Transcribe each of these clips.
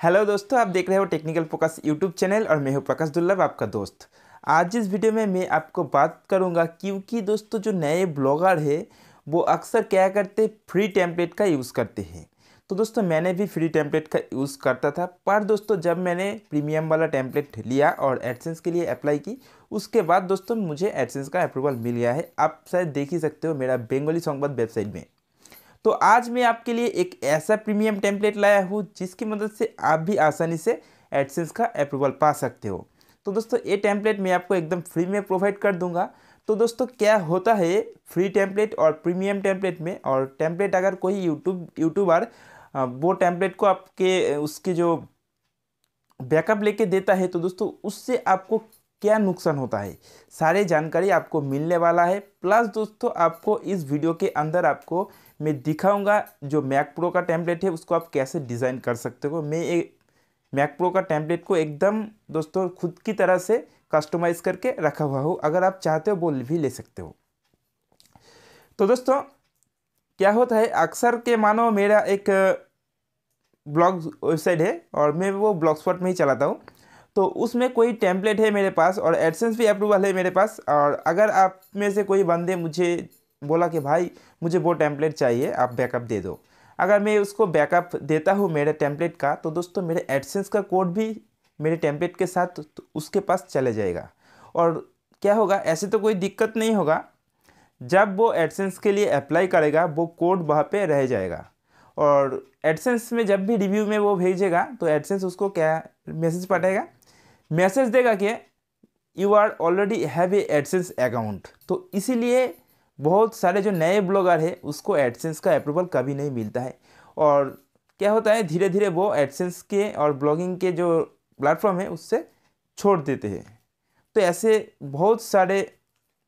Hello दोस्तों, आप देख रहे हो टेक्निकल फोकस यूट्यूब चैनल और मैं हूँ प्रकाश दुर्लभ, आपका दोस्त। आज इस वीडियो में मैं आपको बात करूँगा क्योंकि दोस्तों, जो नए ब्लॉगर है, वो अक्सर क्या करते फ्री टेम्पलेट का यूज़ करते हैं। तो दोस्तों, मैंने भी फ्री टेम्पलेट का यूज़ करता था, पर दोस्तों, जब मैंने प्रीमियम वाला टेम्पलेट लिया और एडसेंस के लिए अप्लाई की, उसके बाद दोस्तों, मुझे एडसेंस का अप्रूवल मिल गया है। आप शायद देख ही सकते हो मेरा बेंगोली संवाद वेबसाइट में। तो आज मैं आपके लिए एक ऐसा प्रीमियम टेम्पलेट लाया हूँ, जिसकी मदद से आप भी आसानी से एडसेंस का अप्रूवल पा सकते हो। तो दोस्तों, ये टेम्पलेट मैं आपको एकदम फ्री में प्रोवाइड कर दूँगा। तो दोस्तों, क्या होता है फ्री टेम्पलेट और प्रीमियम टेम्पलेट में? और टेम्पलेट अगर कोई यूट्यूब यूट्यूबर वो टेम्पलेट को आपके, उसके जो बैकअप लेके देता है तो दोस्तों, उससे आपको क्या नुकसान होता है? सारे जानकारी आपको मिलने वाला है। प्लस दोस्तों, आपको इस वीडियो के अंदर आपको मैं दिखाऊँगा जो मैक प्रो का टेम्पलेट है, उसको आप कैसे डिज़ाइन कर सकते हो। मैं एक मैक प्रो का टेम्पलेट को एकदम दोस्तों खुद की तरह से कस्टमाइज़ करके रखा हुआ हूँ। अगर आप चाहते हो, वो भी ले सकते हो। तो दोस्तों, क्या होता है, अक्सर के मानो मेरा एक ब्लॉग वेबसाइट है और मैं वो ब्लॉग स्पॉट में ही चलाता हूँ। तो उसमें कोई टेम्पलेट है मेरे पास और एडसेंस भी अप्रूवल है मेरे पास और अगर आप में से कोई बंदे मुझे बोला कि, भाई, मुझे वो टेम्पलेट चाहिए, आप बैकअप दे दो। अगर मैं उसको बैकअप देता हूँ मेरे टेम्पलेट का तो दोस्तों मेरे एडसेंस का कोड भी मेरे टेम्पलेट के साथ तो उसके पास चले जाएगा। और क्या होगा, ऐसे तो कोई दिक्कत नहीं होगा। जब वो एडसेंस के लिए अप्लाई करेगा, वो कोड वहाँ पे रह जाएगा। और एडसेंस में जब भी रिव्यू में वो भेजेगा तो एडसेंस उसको क्या मैसेज पठाएगा मैसेज देगा कि you are already have a AdSense account तो इसीलिए बहुत सारे जो नए ब्लॉगर है, उसको एडसेंस का अप्रूवल कभी नहीं मिलता है। और क्या होता है धीरे धीरे वो एडसेंस के और ब्लॉगिंग के जो प्लेटफॉर्म है, उससे छोड़ देते हैं। तो ऐसे बहुत सारे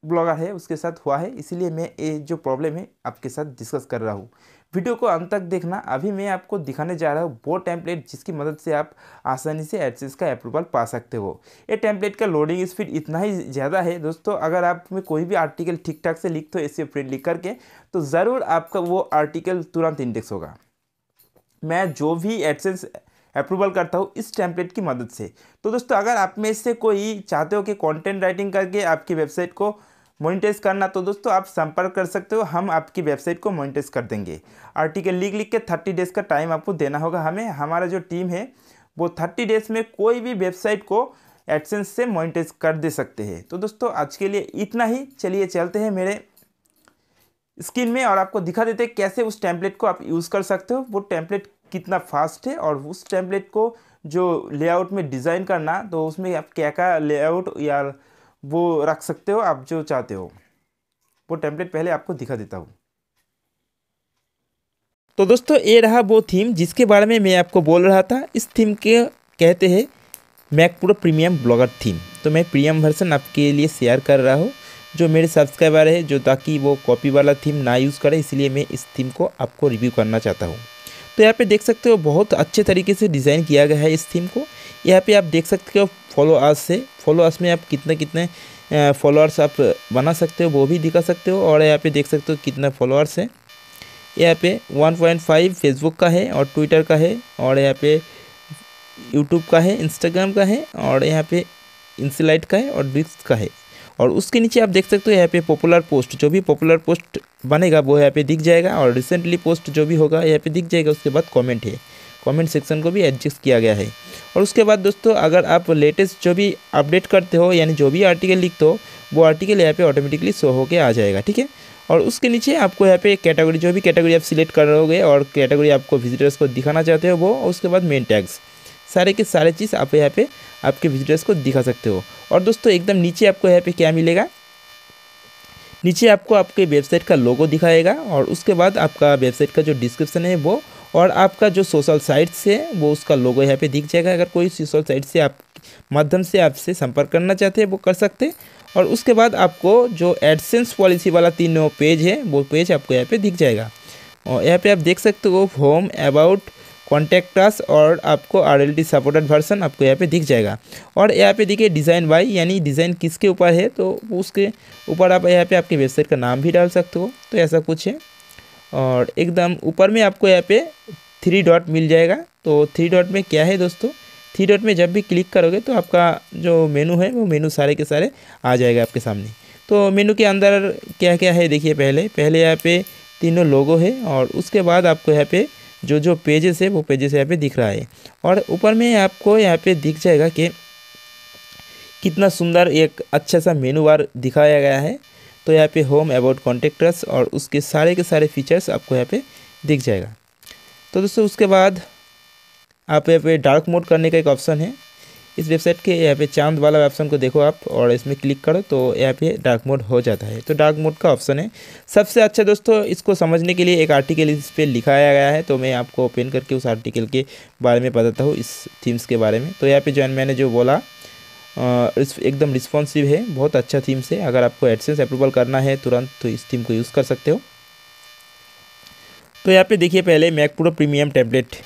ब्लॉगर है, उसके साथ हुआ है, इसीलिए मैं ये जो प्रॉब्लम है आपके साथ डिस्कस कर रहा हूँ। वीडियो को अंत तक देखना, अभी मैं आपको दिखाने जा रहा हूँ वो टेम्पलेट जिसकी मदद से आप आसानी से एडसेंस का अप्रूवल पा सकते हो। ये टेम्पलेट का लोडिंग स्पीड इतना ही ज़्यादा है दोस्तों, अगर आप में कोई भी आर्टिकल ठीक ठाक से लिखते हो ऐसे फ्रेंड लिख करके तो ज़रूर आपका वो आर्टिकल तुरंत इंडेक्स होगा। मैं जो भी एडसेंस अप्रूवल करता हूँ, इस टेम्पलेट की मदद से। तो दोस्तों, अगर आप में से कोई चाहते हो कि कंटेंट राइटिंग करके आपकी वेबसाइट को मोनिटाइज करना तो दोस्तों आप संपर्क कर सकते हो, हम आपकी वेबसाइट को मोनिटाइज कर देंगे। आर्टिकल लिख लिख के थर्टी डेज़ का टाइम आपको देना होगा हमें। हमारा जो टीम है, वो थर्टी डेज़ में कोई भी वेबसाइट को एडसेंस से मोनिटाइज कर दे सकते हैं। तो दोस्तों आज के लिए इतना ही। चलिए चलते हैं मेरे स्क्रीन में और आपको दिखा देते हैं कैसे उस टैंपलेट को आप यूज़ कर सकते हो। वो टैंपलेट कितना फास्ट है और उस टैंपलेट को जो लेआउट में डिज़ाइन करना तो उसमें आप क्या क्या लेआउट या वो रख सकते हो, आप जो चाहते हो। वो टेम्पलेट पहले आपको दिखा देता हूँ। तो दोस्तों, ये रहा वो थीम जिसके बारे में मैं आपको बोल रहा था। इस थीम के कहते हैं Mac Pro premium Blogger theme तो मैं प्रीमियम वर्सन आपके लिए शेयर कर रहा हूँ। जो मेरे सब्सक्राइबर है, जो ताकि वो कॉपी वाला थीम ना यूज़ करे, इसलिए मैं इस थीम को आपको रिव्यू करना चाहता हूँ। तो यहाँ पे देख सकते हो बहुत अच्छे तरीके से डिज़ाइन किया गया है इस थीम को। यहाँ पे आप देख सकते हो फॉलो आस से। फॉलो आस में आप कितने कितने फॉलोअर्स आप बना सकते हो, वो भी दिखा सकते हो। और यहाँ पे देख सकते हो कितने फॉलोअर्स हैं। यहाँ पे 1.5 फेसबुक का है और ट्विटर का है और यहाँ पे यूट्यूब का है इंस्टाग्राम का है और यहाँ पे इंसलाइट का है और डिस्क का है। और उसके नीचे आप देख सकते हो यहाँ पे पॉपुलर पोस्ट जो भी पॉपुलर पोस्ट बनेगा, वो यहाँ पे दिख जाएगा और रिसेंटली पोस्ट जो भी होगा, यहाँ पे दिख जाएगा। उसके बाद कमेंट है। कमेंट सेक्शन को भी एडजस्ट किया गया है। और उसके बाद दोस्तों, अगर आप लेटेस्ट जो भी अपडेट करते हो, यानी जो भी आर्टिकल लिखते हो, वो आर्टिकल यहाँ पे ऑटोमेटिकली शो होके आ जाएगा, ठीक है? और उसके नीचे आपको यहाँ पे कैटेगरी जो भी कैटेगरी आप सिलेक्ट कर रहोगे और कैटेगरी आपको विजिटर्स को दिखाना चाहते हो, वो, उसके बाद मेन टैग्स सारे के सारे चीज़ आप यहाँ पे आपके विजिटर्स को दिखा सकते हो। और दोस्तों, एकदम नीचे आपको यहाँ पे क्या मिलेगा? नीचे आपको आपके वेबसाइट का लोगो दिखाएगा और उसके बाद आपका वेबसाइट का जो डिस्क्रिप्शन है वो और आपका जो सोशल साइट्स है, वो उसका लोगो यहाँ पे दिख जाएगा। अगर कोई सोशल साइट से आप, माध्यम से आपसे संपर्क करना चाहते हैं, वो कर सकते और उसके बाद आपको जो एडसेंस पॉलिसी वाला तीनों पेज है, वो पेज आपको यहाँ पे दिख जाएगा। और यहाँ पे आप देख सकते हो होम अबाउट कॉन्टैक्ट अस और आपको आर एल सपोर्टेड वर्सन आपको यहाँ पे दिख जाएगा। और यहाँ पे देखिए डिज़ाइन बाई यानी डिज़ाइन किसके ऊपर है तो उसके ऊपर आप यहाँ पे आपके वेबसाइट का नाम भी डाल सकते हो तो ऐसा कुछ है। और एकदम ऊपर में आपको यहाँ पे थ्री डॉट मिल जाएगा तो थ्री डॉट में क्या है दोस्तों? थ्री डॉट में जब भी क्लिक करोगे तो आपका जो मेनू है, वो मेनू सारे के सारे आ जाएगा आपके सामने। तो मेनू के अंदर क्या क्या है, देखिए पहले। पहले यहाँ पे तीनों लोगो है और उसके बाद आपको यहाँ पे जो जो पेजेस है, वो पेजेस यहाँ पे दिख रहा है। और ऊपर में आपको यहाँ पे दिख जाएगा कि कितना सुंदर एक अच्छा सा मेनू बार दिखाया गया है। तो यहाँ पे होम अबाउट कॉन्टेक्टर्स और उसके सारे के सारे फीचर्स आपको यहाँ पे दिख जाएगा। तो दोस्तों, उसके बाद आप यहाँ पे डार्क मोड करने का एक ऑप्शन है। इस वेबसाइट के यहाँ पे चाँद वाला ऑप्शन को देखो आप, और इसमें क्लिक करो तो यहाँ पे डार्क मोड हो जाता है। तो डार्क मोड का ऑप्शन है। सबसे अच्छा दोस्तों, इसको समझने के लिए एक आर्टिकल इस पर लिखाया गया है तो मैं आपको ओपन करके उस आर्टिकल के बारे में बताता हूँ, इस थीम्स के बारे में। तो यहाँ पे जो मैंने जो बोला एकदम रिस्पॉन्सिव है, बहुत अच्छा थीम्स है। अगर आपको एडसेंस अप्रूवल करना है, तुरंत तो इस थीम को यूज़ कर सकते हो। तो यहाँ पे देखिए पहले Mac Pro premium tablet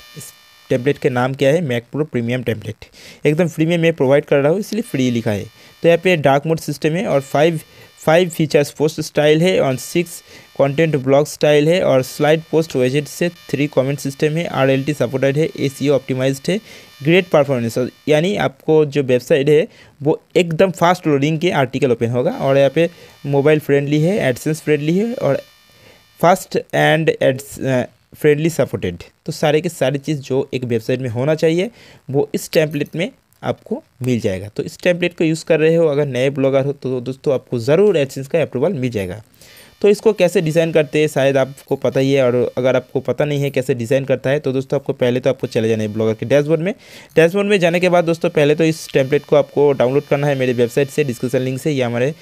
template के नाम क्या है? मैक प्रो प्रीमियम टेम्पलेट एकदम फ्री में मैं प्रोवाइड कर रहा हूँ, इसलिए फ्री लिखा है। तो यहाँ पे डार्क मोड सिस्टम है और five five features post style है और सिक्स कंटेंट ब्लॉग स्टाइल है और स्लाइड पोस्ट वेजेट से थ्री कमेंट सिस्टम है आर एल टी सपोर्टेड है ए सी ऑप्टिमाइज है ग्रेट परफॉर्मेंस यानी आपको जो वेबसाइट है, वो एकदम फास्ट लोडिंग के आर्टिकल ओपन होगा और यहाँ पे मोबाइल फ्रेंडली है एडसेंस फ्रेंडली है और फास्ट एंड फ्रेंडली सपोर्टेड तो सारे के सारी चीज़ जो एक वेबसाइट में होना चाहिए, वो इस टैंपलेट में आपको मिल जाएगा। तो इस टेम्पलेट को यूज़ कर रहे हो, अगर नए ब्लॉगर हो तो दोस्तों आपको ज़रूर एडसेंस का अप्रूवल मिल जाएगा। तो इसको कैसे डिज़ाइन करते हैं, शायद आपको पता ही है, और अगर आपको पता नहीं है कैसे डिज़ाइन करता है तो दोस्तों आपको पहले तो आपको चले जाना है ब्लॉगर के डैशबोर्ड में। डैशबोर्ड में जाने के बाद दोस्तों पहले तो इस टेम्पलेट को आपको डाउनलोड करना है मेरी वेबसाइट से डिस्क्रिप्शन लिंक से या हमारे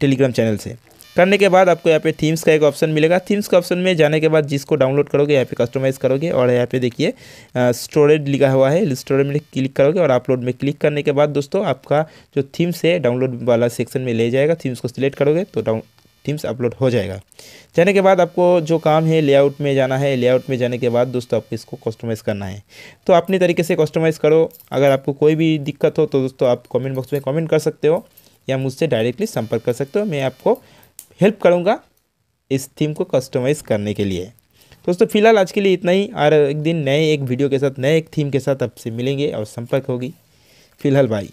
टेलीग्राम चैनल से। करने के बाद आपको यहाँ पे थीम्स का एक ऑप्शन मिलेगा। थीम्स का ऑप्शन में जाने के बाद जिसको डाउनलोड करोगे, यहाँ पे कस्टमाइज़ करोगे और यहाँ पे देखिए स्टोरेज लिखा हुआ है। स्टोरेज में क्लिक करोगे और अपलोड में क्लिक करने के बाद दोस्तों आपका जो थीम्स है डाउनलोड वाला सेक्शन में ले जाएगा। थीम्स को सिलेक्ट करोगे तो डाउन थीम्स अपलोड हो जाएगा। जाने के बाद आपको जो काम है लेआउट में जाना है लेआउट में जाने के बाद दोस्तों आपको इसको कस्टमाइज़ करना है। तो अपने तरीके से कस्टमाइज़ करो। अगर आपको कोई भी दिक्कत हो तो दोस्तों आप कमेंट बॉक्स में कमेंट कर सकते हो या मुझसे डायरेक्टली संपर्क कर सकते हो। मैं आपको हेल्प करूँगा इस थीम को कस्टमाइज़ करने के लिए। दोस्तों, फ़िलहाल आज के लिए इतना ही। और एक दिन नए एक वीडियो के साथ, नए एक थीम के साथ आपसे मिलेंगे और संपर्क होगी। फ़िलहाल बाई